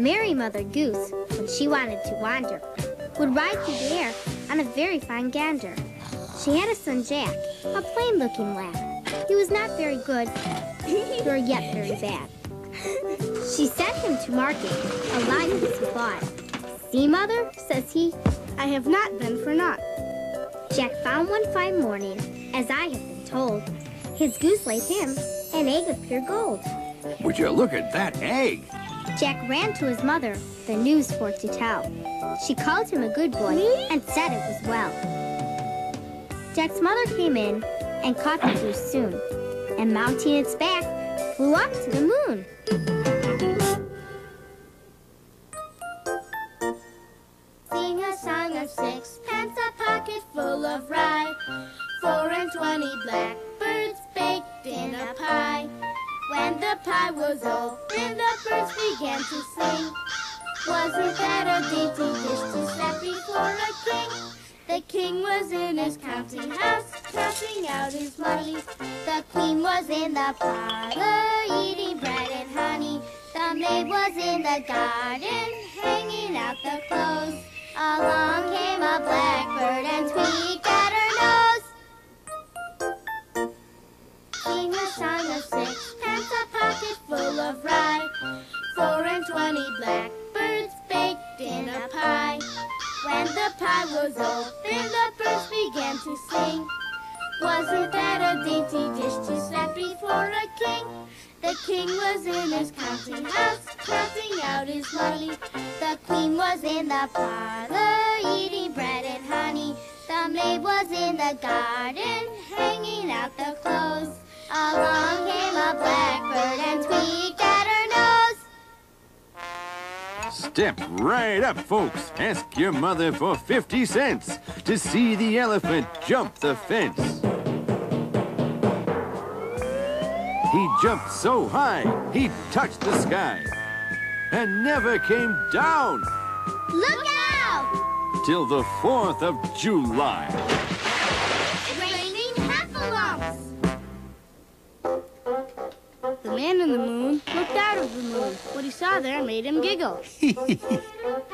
Mary Mother Goose, when she wanted to wander, would ride through the air on a very fine gander. She had a son Jack, a plain-looking lad. He was not very good, nor yet very bad. She sent him to market, a lion he bought. See, Mother, says he, I have not been for naught. Jack found one fine morning, as I have been told. His goose laid him an egg of pure gold. Would you look at that egg? Jack ran to his mother, the news for to tell. She called him a good boy and said it was well. Jack's mother came in and caught the goose soon, and mounting its back, flew up to the moon. The pie was open, the birds began to sing. Wasn't that a dainty dish to set before a king? The king was in his counting house, counting out his money. The queen was in the parlor, eating bread and honey. The maid was in the garden, hanging out the clothes. Along came a blackbird and tweaked of rye, four and twenty blackbirds baked in a pie. When the pie was open, the birds began to sing. Wasn't that a dainty dish to set before a king? The king was in his counting house, counting out his money. The queen was in the parlor, eating bread and honey. The maid was in the garden, hanging out the clothes. Along came a blackbird and tweaked Step right up, folks. Ask your mother for 50 cents to see the elephant jump the fence. He jumped so high, he touched the sky and never came down Look out! till the 4th of July. Man in the moon looked out of the moon. What he saw there made him giggle.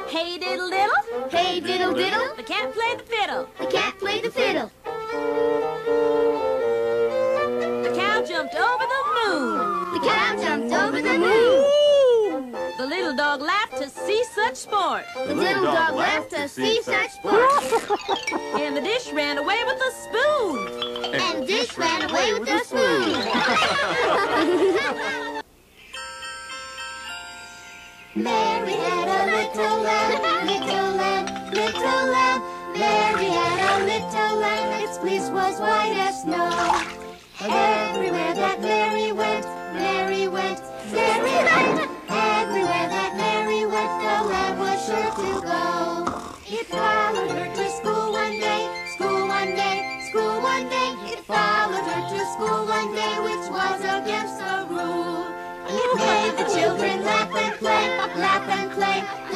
Hey diddle diddle, Hey diddle diddle, the cat played the fiddle. the cat played the fiddle. The cow jumped over the moon. The cow jumped over the moon. The little dog laughed to see such sport. The little dog laughed to see such sport. And the dish ran away with the spoon. And the dish ran away with the spoon. Mary had a little lamb, little lamb, little lamb. Mary had a little lamb, its fleece was white as snow. Everywhere that Mary went, Mary went, Mary went. Everywhere that Mary went, the lamb was sure to go. It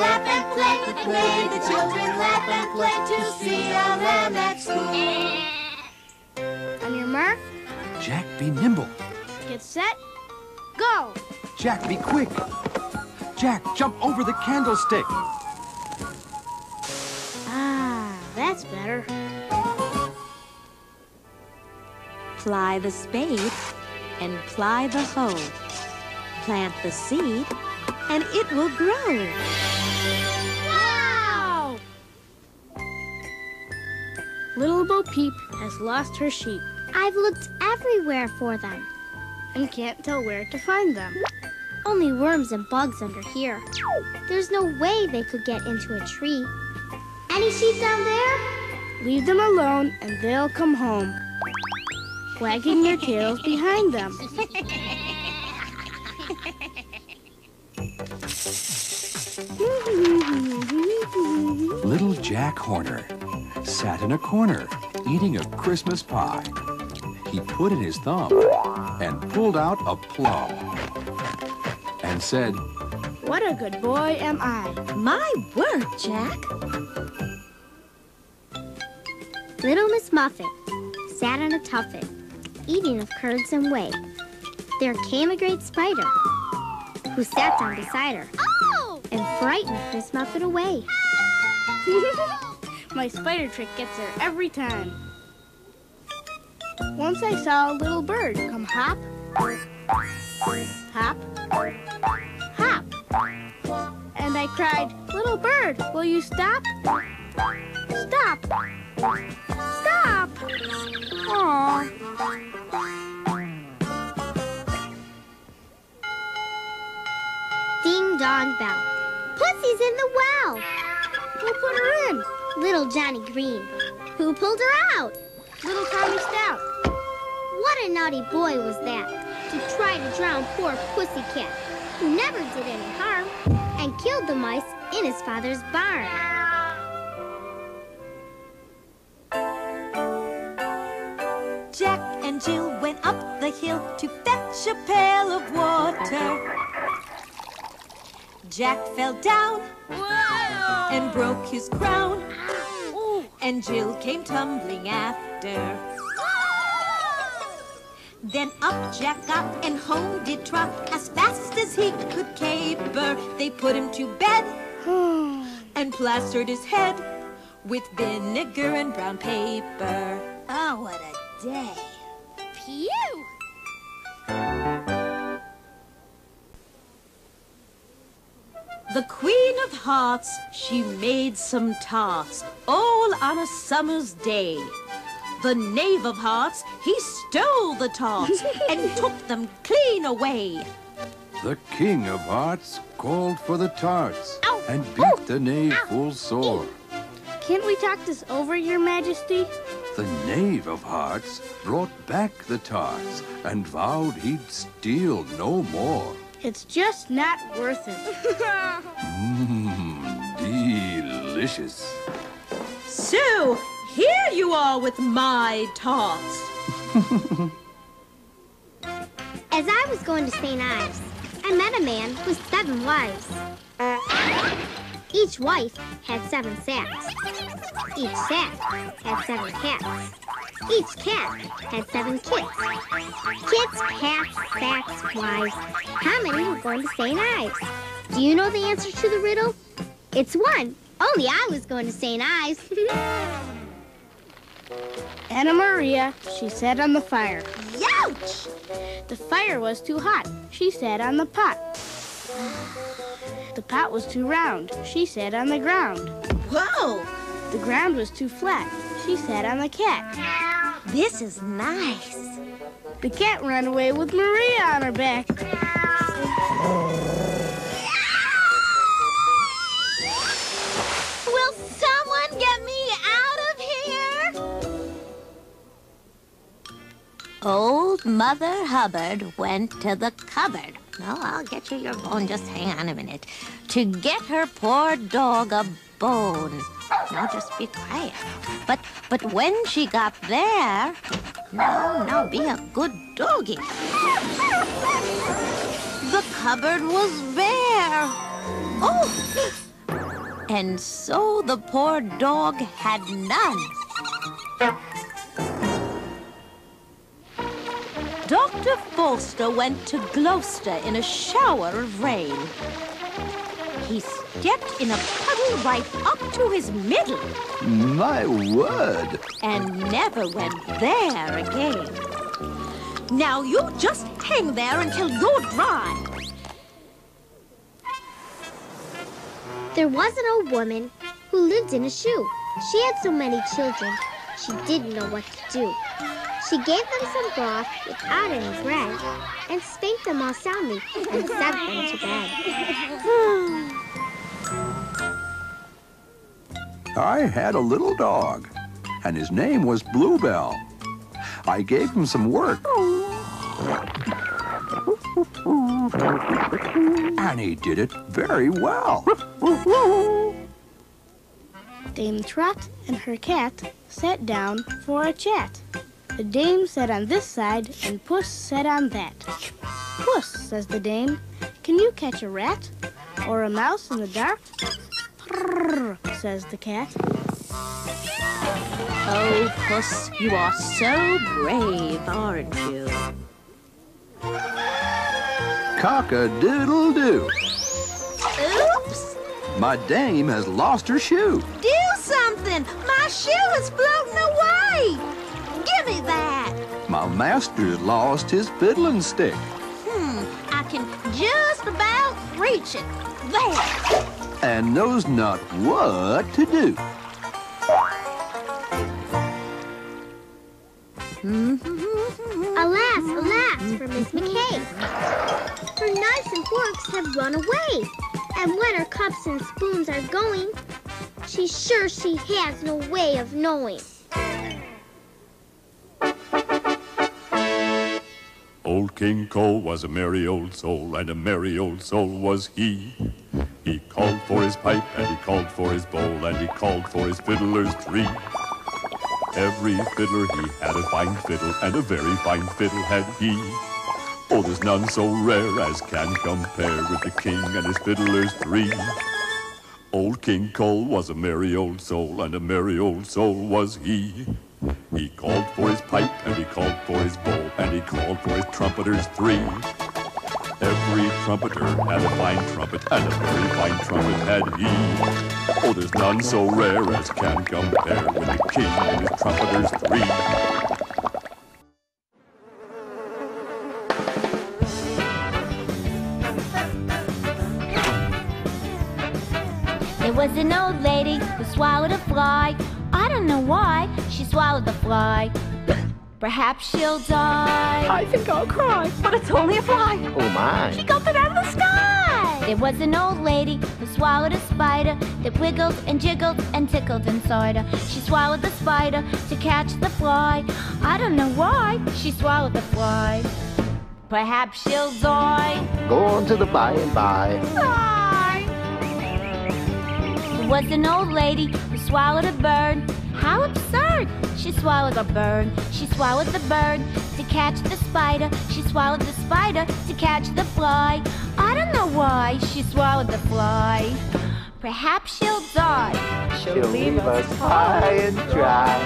laugh and play. It made the children laugh and play to see a lamb at school. On your mark, Jack, be nimble. Get set, go! Jack, be quick. Jack, jump over the candlestick. Ah, that's better. Ply the spade and ply the hoe. Plant the seed and it will grow. Wow! Little Bo Peep has lost her sheep I've looked everywhere for them. and can't tell where to find them. Only worms and bugs under here. There's no way they could get into a tree. Any sheep down there? Leave them alone and they'll come home, wagging their tails behind them. Little Jack Horner sat in a corner eating a Christmas pie. He put in his thumb and pulled out a plum and said, What a good boy am I. My word, Jack. Little Miss Muffet sat on a tuffet, eating of curds and whey. There came a great spider, who sat down beside her. Oh! and frightened Miss Muffet away. My spider trick gets her every time. Once I saw a little bird come hop, hop, hop. And I cried, Little bird, will you stop? Stop! Stop! Aww. Ding dong bell. Pussy's in the well. Who put her in? Little Johnny Green. Who pulled her out? Little Tommy Stout. What a naughty boy was that to try to drown poor Pussycat, who never did any harm, and killed the mice in his father's barn. Jack and Jill went up the hill to fetch a pail of water. Jack fell down and broke his crown, and Jill came tumbling after. Then up Jack got and home did trot as fast as he could caper. They put him to bed and plastered his head with vinegar and brown paper. Oh, what a day. Phew! Hearts, she made some tarts, all on a summer's day. The Knave of Hearts, he stole the tarts and took them clean away. The King of Hearts called for the tarts and beat the knave full sore. Can't we talk this over, Your Majesty? The Knave of Hearts brought back the tarts and vowed he'd steal no more. It's just not worth it. Mmm, delicious. So, here you are with my tarts. As I was going to St. Ives, I met a man with seven wives. Each wife had seven sacks. Each sack had seven cats. Each cat had seven kits. Kits, cats, sacks, wives. How many were going to St. Ives? Do you know the answer to the riddle? It's one. Only I was going to St. Ives. Anna Maria, she sat on the fire. Youch! The fire was too hot. She sat on the pot. The pot was too round. She sat on the ground. Whoa, The ground was too flat. She sat on the cat. this is nice. The cat ran away with Maria on her back. Mother Hubbard went to the cupboard. No, I'll get you your bone. Just hang on a minute. To get her poor dog a bone. Now just be quiet. But but when she got there, no, no, be a good doggy. The cupboard was bare. Oh, and so the poor dog had none. Foster went to Gloucester in a shower of rain. He stepped in a puddle right up to his middle My word! and never went there again. Now you just hang there until you're dry. There was an old woman who lived in a shoe. She had so many children, she didn't know what to do. She gave them some broth without any bread and spanked them all soundly and sent them to bed. I had a little dog, and his name was Bluebell. I gave him some work. And he did it very well. Dame Trot and her cat sat down for a chat. The dame sat on this side and Puss sat on that. Puss, says the dame, can you catch a rat or a mouse in the dark? Prrr, says the cat. Oh, Puss, you are so brave, aren't you? Cock-a-doodle-doo. Oops! My dame has lost her shoe. Do something! My shoe is floating away! Me that! My master's lost his fiddling stick. Hmm, I can just about reach it. There! and knows not what to do. alas, alas for Miss McKay. Her knives and forks have run away. And when her cups and spoons are going, she's sure she has no way of knowing. King Cole was a merry old soul, and a merry old soul was he. He called for his pipe, and he called for his bowl, and he called for his fiddlers three. Every fiddler he had a fine fiddle, and a very fine fiddle had he. Oh, there's none so rare as can compare with the king and his fiddlers three. Old King Cole was a merry old soul, and a merry old soul was he. He called for his pipe, and he called for his bowl, and he called for his trumpeters three. Every trumpeter had a fine trumpet, and a very fine trumpet had he. Oh, there's none so rare as can compare with the king and his trumpeters three. There was an old lady who swallowed a fly. I don't know why swallowed the fly. Perhaps she'll die. I think I'll cry, but it's only a fly. Oh my. She got it out of the sky. There was an old lady who swallowed a spider that wiggled and jiggled and tickled inside her. She swallowed the spider to catch the fly. I don't know why she swallowed the fly. Perhaps she'll die. Go on to the by and by. Bye. There was an old lady who swallowed a bird. How absurd! She swallowed a bird. She swallowed the bird to catch the spider. She swallowed the spider to catch the fly. I don't know why she swallowed the fly. Perhaps she'll die. She'll leave us high and dry.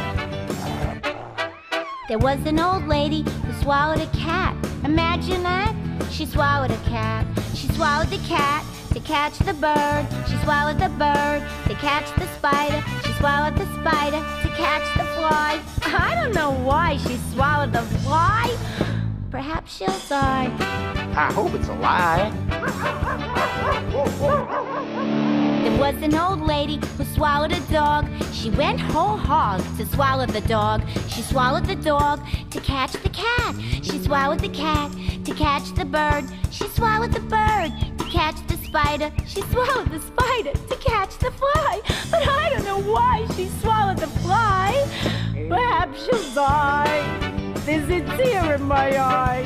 There was an old lady who swallowed a cat. Imagine that. She swallowed a cat. She swallowed the cat to catch the bird. She swallowed the bird to catch the spider. She swallowed the spider to catch the fly. I don't know why she swallowed the fly. Perhaps she'll die. I hope it's a lie. There was an old lady who swallowed a dog. She went whole hog to swallow the dog. She swallowed the dog to catch the cat. She swallowed the cat to catch the bird. She swallowed the bird to catch the spider. She swallowed the spider to catch the fly. But I don't know why she swallowed the fly. Perhaps she'll die. There's a tear in my eye.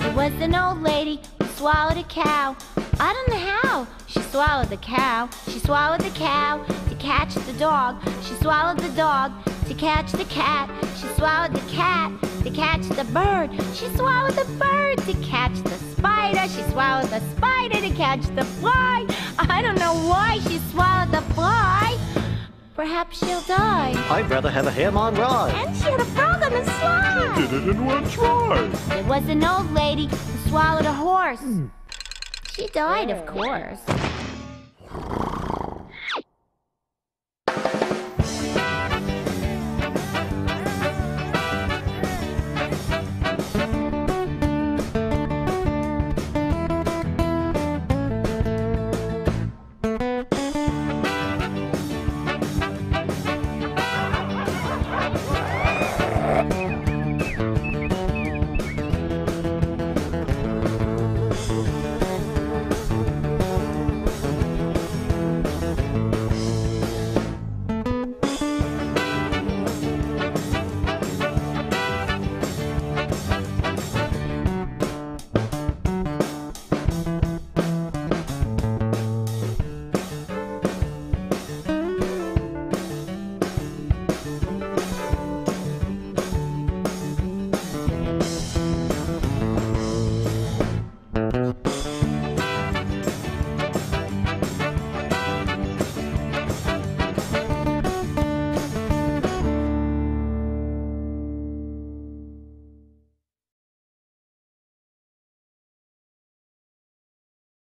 There was an old lady who swallowed a cow. I don't know how. She swallowed the cow. She swallowed the cow to catch the dog. She swallowed the dog to catch the cat. She swallowed the cat to catch the bird. She swallowed the bird to catch the spider. She swallowed the spider to catch the fly. I don't know why she swallowed the fly. Perhaps she'll die. I'd rather have a ham on rye. And she had a frog on the slide. She Did it in one try. There was an old lady who swallowed a horse. Hmm. She died, of oh. course.